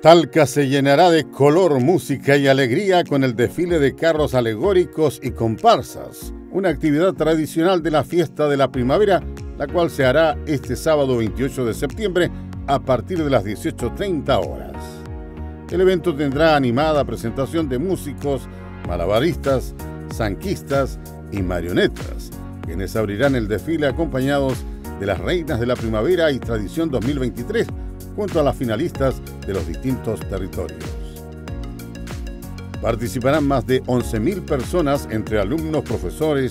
Talca se llenará de color, música y alegría con el desfile de carros alegóricos y comparsas, una actividad tradicional de la fiesta de la primavera, la cual se hará este sábado 28 de septiembre a partir de las 18.30 horas. El evento tendrá animada presentación de músicos, malabaristas, zanquistas y marionetas, quienes abrirán el desfile acompañados de las reinas de la primavera y tradición 2023 junto a las finalistas de los distintos territorios. Participarán más de 11.000 personas entre alumnos, profesores,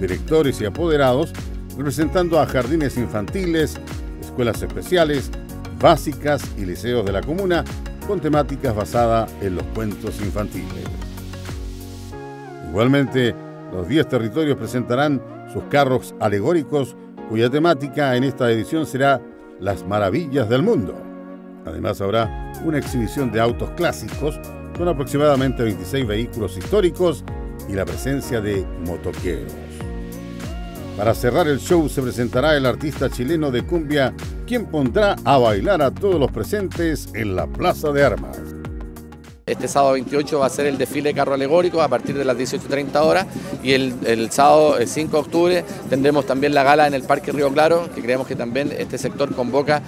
directores y apoderados, representando a jardines infantiles, escuelas especiales, básicas y liceos de la comuna, con temáticas basadas en los cuentos infantiles. Igualmente, los 10 territorios presentarán sus carros alegóricos, cuya temática en esta edición será las maravillas del mundo. Además habrá una exhibición de autos clásicos con aproximadamente 26 vehículos históricos y la presencia de motoqueros. Para cerrar el show se presentará el artista chileno de cumbia, quien pondrá a bailar a todos los presentes en la Plaza de Armas. Este sábado 28 va a ser el desfile de carro alegórico a partir de las 18.30 horas y el, sábado 5 de octubre tendremos también la gala en el Parque Río Claro, que creemos que también este sector convoca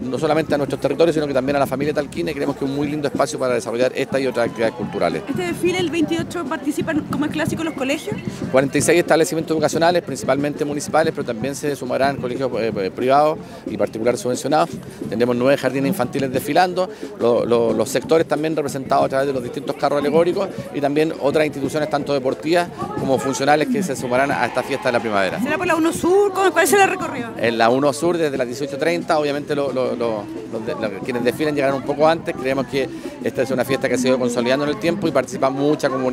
no solamente a nuestros territorios, sino que también a la familia Talquina y creemos que es un muy lindo espacio para desarrollar esta y otras actividades culturales. ¿Este desfile el 28 participan como es clásico los colegios? 46 establecimientos educacionales, principalmente municipales, pero también se sumarán colegios eh, eh, privados y particulares subvencionados. Tendremos nueve jardines infantiles desfilando, los sectores también representados a través de los distintos carros alegóricos y también otras instituciones tanto deportivas como funcionales que se sumarán a esta fiesta de la primavera. ¿Será por la 1 Sur? ¿Cuál será el recorrido? En la 1 Sur desde las 18.30, obviamente quienes desfilen llegarán un poco antes, creemos que esta es una fiesta que se ha ido consolidando en el tiempo y participa mucha comunidad.